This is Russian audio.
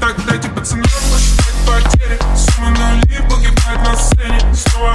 Так дайте пацанам посчитать потери Сумма нули погибает на сцене. Снова